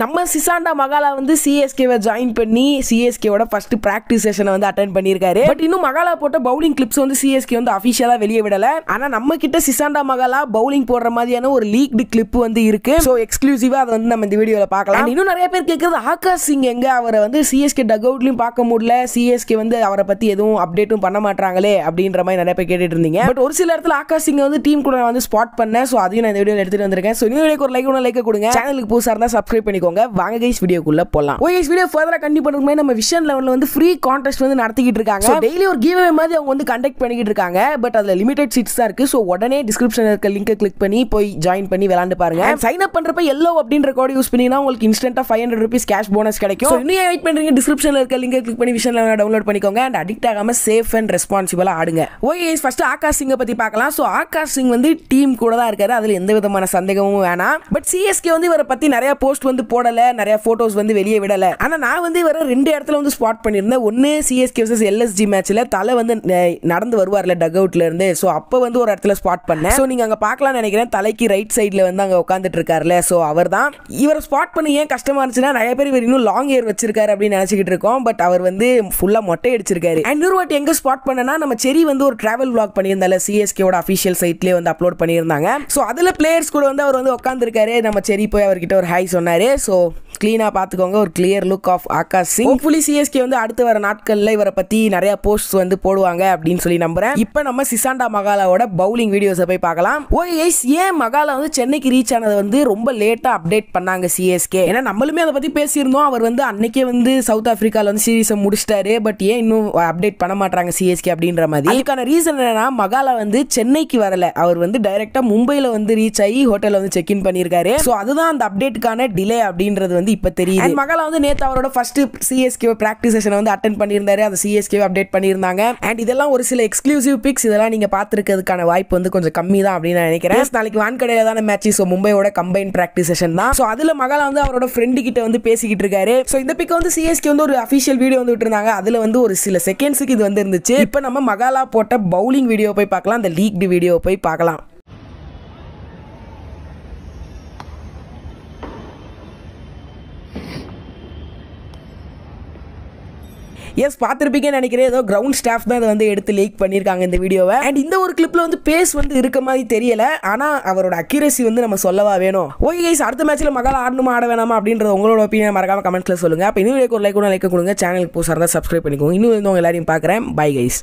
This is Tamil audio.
நம்ம சிசாண்டா மகாலா வந்து சிஎஸ்கேவை ஜாயின் பண்ணி சிஎஸ்கேவோட ஃபர்ஸ்ட் ப்ராக்டிஸ் செஷனை வந்து அட்டன் பண்ணியிருக்காரு. பட் இன்னும் மகாலா போட்ட பவுலிங் கிளிப்ஸ் வந்து சிஎஸ்கே வந்து அஃபிஷியலாக வெளியே விடல. ஆனால் நம்ம கிட்ட சிசாண்டா மகாலா பவுலிங் போடுற மாதிரியான ஒரு லீக்டு கிளிப் வந்து இருக்கு. ஸோ எக்ஸ்க்ளூசிவாக அதை வந்து நம்ம இந்த வீடியோவில் பார்க்கலாம். இன்னும் நிறைய பேர் கேட்கறது ஆகாஷ் சிங் எங்க? அவரை வந்து சிஎஸ்கே டக் அவுட்லையும் பார்க்க முடியல. சிஎஸ்கே வந்து அவரை பற்றி எதுவும் அப்டேட்டும் பண்ண மாட்டாங்களே அப்படின்ற மாதிரி நிறைய பேர் கேட்டுட்டு இருந்தீங்க. பட் ஒரு சில இடத்துல ஆகாஷ் சிங் வந்து டீம் கூட நான் வந்து ஸ்பாட் பண்ணேன். ஸோ அதையும் நான் இந்த வீடியோ எடுத்துகிட்டு வந்திருக்கேன். ஸோ இந்த வீடியோக்கு ஒரு லைக் ஒன்று லைக் கொடுங்க. சேனலுக்கு புதுசாக இருந்தால் சப்ஸ்கிரைப் பண்ணிக்கோங்க வாங்க கைஸ் வீடியோக்குள்ள போகலாம் ஓ கைஸ் வீடியோ ஃபர்தராக கண்டிப்பாக பண்ணுறதுமே நம்ம விஷன் லெவலில் வந்து ஃப்ரீ கான்டெஸ்ட் வந்து நடத்திக்கிட்டு இருக்காங்க. டெய்லி ஒரு கிவ் மாதிரி அவங்க வந்து கண்டக்ட் பண்ணிக்கிட்டு இருக்காங்க. பட் அதில் லிமிடெட் சீட்ஸ் தான் இருக்கு. ஸோ உடனே டிஸ்கிரிப்ஷன் இருக்க லிங்கை கிளிக் பண்ணி போய் ஜாயின் பண்ணி விளாண்டு பாருங்க. சைன் அப் பண்றப்ப எல்லோ அப்படின்ற கோட் யூஸ் பண்ணீங்கன்னா உங்களுக்கு இன்ஸ்டன்டா five hundred rupees cash bonus கிடைக்கும். இன்னும் வெயிட் பண்றீங்க டிஸ்கிரிப்ஷன்ல இருக்க லிங்கை கிளிக் பண்ணி விஷன் லெவலில் டவுன்லோட் பண்ணிக்கோங்க. அண்ட் அடிக்ட் ஆகாம சேஃப் அண்ட் ரெஸ்பான்சிபிளா ஆடுங்க. ஓகே ஃபர்ஸ்ட் ஆகாஷ் சிங்கை பத்தி பார்க்கலாம். ஸோ ஆகாஷ் சிங் வந்து டீம் கூட தான் இருக்காரு. அதுல எந்த விதமான சந்தேகமும் வேணாம். பட் சிஎஸ்கே வந்து இவரை பத்தி நிறைய போஸ்ட் வந்து போடல நிறைய போட்டோஸ் வந்து வெளியே விடல. ஆனா நான் வந்து இவரை ரெண்டு இடத்துல வந்து ஸ்பாட் பண்ணியிருந்தேன். ஒன்னு சிஎஸ்கே வர்சஸ் எல்எஸ்ஜி மேட்ச்ல தலை வந்து நடந்து வருவார்ல டக் அவுட்ல இருந்து. ஸோ அப்போ வந்து ஒரு இடத்துல ஸ்பாட் பண்ணேன். ஸோ நீங்க அங்க பார்க்கலாம்னு நினைக்கிறேன். தலைக்கு ரைட் சைடில் வந்து அங்க உட்காந்துட்டு இருக்காருல. ஸோ அவர் தான். இவரை ஸ்பாட் பண்ணி ஏன் கஷ்டமா இருந்துச்சுன்னா நிறைய பேர் இவர் இன்னும் லாங் ஏர் வச்சிருக்காரு அப்படின்னு நினச்சிக்கிட்டு இருக்கோம். பட் அவர் வந்து ஃபுல்லா மொட்டை அடிச்சிருக்காரு. அண்ட் இன்னொரு வாட்டி எங்க ஸ்பாட் பண்ணனா நம்ம செரி வந்து ஒரு டிராவல் vlog பண்ணியிருந்தால சிஎஸ்கேவோட அஃபிஷியல் சைட்லேயே வந்து அப்லோட் பண்ணியிருந்தாங்க. ஸோ அதில் பிளேயர்ஸ் கூட வந்து அவர் வந்து உட்காந்துருக்காரு நம்ம செரி போய் அவர்கிட்ட ஒரு ஹாய் சொன்னாரு. ஸோ க்ளீனாக பார்த்துக்கோங்க ஒரு clear look of Akash Singh புலி சிஎஸ்கே வந்து அடுத்து வர நாட்களில் இவரை பற்றி நிறைய போஸ்ட் வந்து போடுவாங்க அப்படின்னு சொல்லி நம்புறேன். இப்போ நம்ம சிசாண்டா மகாலாவோட பவுலிங் வீடியோஸை போய் பார்க்கலாம். Oh, ஓகே எஸ் ஏன் மகாலா வந்து சென்னைக்கு ரீச் ஆனதை வந்து ரொம்ப லேட்டாக அப்டேட் பண்ணாங்க சிஎஸ்கே ஏன்னா நம்மளுமே அதை பற்றி பேசியிருந்தோம். அவர் வந்து அன்னைக்கே வந்து சவுத் ஆஃப்ரிக்காவில் வந்து சீரீஸை முடிச்சிட்டாரு. பட் ஏன் இன்னும் அப்டேட் பண்ண மாட்டாங்க சிஎஸ்கே அப்படின்ற மாதிரி? அதுக்கான ரீசன் என்னன்னா மகாலா வந்து சென்னைக்கு வரல. அவர் வந்து டைரெக்டாக மும்பையில் வந்து ரீச் ஆகி ஹோட்டலில் வந்து செக் இன் பண்ணியிருக்காரு. ஸோ அதுதான் அந்த அப்டேட்டுக்கான டிலே அப்படின்றது வந்து இப்போ தெரியுது. மகாலா வந்து நேத்து அவரோட ஃபர்ஸ்ட் சிஎஸ்கே ப்ராக்டிஸ் செஷனை வந்து அட்டன் பண்ணியிருந்தாரு. அதை சிஎஸ்கே அப்டேட் பண்ணியிருந்தாங்க. அண்ட் இதெல்லாம் ஒரு சில எக்ஸ்க்ளூசிவ் பிக்ஸ் இதெல்லாம் நீங்க பார்த்துருக்கிறதுக்கான வாய்ப்பு வந்து கொஞ்சம் கம்மி தான் அப்படின்னு நான் நினைக்கிறேன். நாளைக்கு வான்கடையில தானே மேட்ச் ஸோ மும்பையோட கம்பைன் ப்ராக்டிஸ் செஷன் தான். ஸோ அதுல மகாலா வந்து அவரோட ஃப்ரெண்டு கிட்ட வந்து பேசிக்கிட்டு இருக்காரு. ஸோ இந்த பிக் வந்து சிஎஸ்கே வந்து ஒரு அஃபிஷியல் வீடியோ வந்து விட்டுருந்தாங்க. அதுல வந்து ஒரு சில செகண்ட்ஸுக்கு இது வந்து இருந்துச்சு. இப்போ நம்ம மகாலா போட்ட பவுலிங் வீடியோ போய் பார்க்கலாம். அந்த லீக்டு வீடியோ போய் பார்க்கலாம். எஸ் பார்த்துருப்பீங்கன்னு நினைக்கிறேன். ஏதோ கிரவுண்ட் ஸ்டாஃப் தான் இதை வந்து எடுத்து லீக் பண்ணியிருக்காங்க இந்த வீடியோவை. அண்ட் இந்த ஒரு கிளிப்பில் வந்து பேஸ் வந்து இருக்க மாதிரி தெரியல. ஆனால் அவரோட அக்யூரசி வந்து நம்ம சொல்லவா வேணும். ஓகே கைஸ் அடுத்த மேட்ச்சில் மகள ஆடணுமா ஆட வேணாமா அப்படின்றது உங்களோட ஒப்பீனியன் மறக்காம கமெண்ட்ஸில் சொல்லுங்கள் அப்போ இன்னும் ஒரு லைக் கூட லைக் கொடுங்க. சேனலுக்கு போசாக இருந்தால் சப்ஸ்கிரைப் பண்ணிக்கோங்க. இன்னும் வந்து உங்கள் எல்லாரையும் பார்க்குறேன். Bye guys